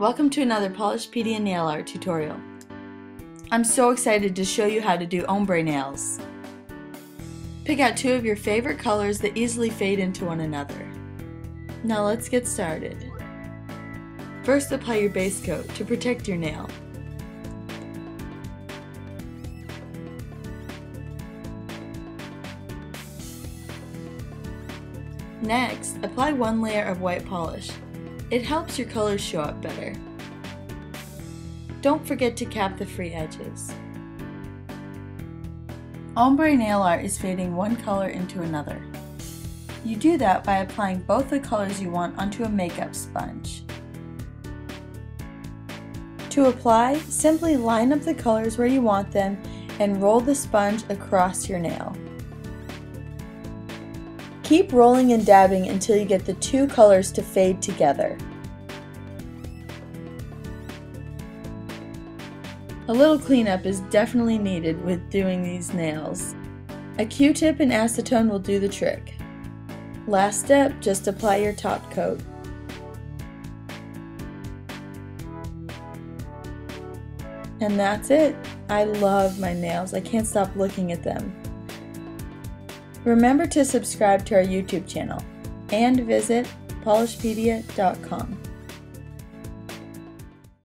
Welcome to another Polishpedia nail art tutorial. I'm so excited to show you how to do ombre nails. Pick out two of your favorite colors that easily fade into one another. Now let's get started. First apply your base coat to protect your nail. Next, apply one layer of white polish. It helps your colors show up better. Don't forget to cap the free edges. Ombre nail art is fading one color into another. You do that by applying both the colors you want onto a makeup sponge. To apply, simply line up the colors where you want them and roll the sponge across your nail. Keep rolling and dabbing until you get the two colors to fade together. A little cleanup is definitely needed with doing these nails. A Q-tip and acetone will do the trick. Last step, just apply your top coat. And that's it. I love my nails. I can't stop looking at them. Remember to subscribe to our YouTube channel and visit polishpedia.com.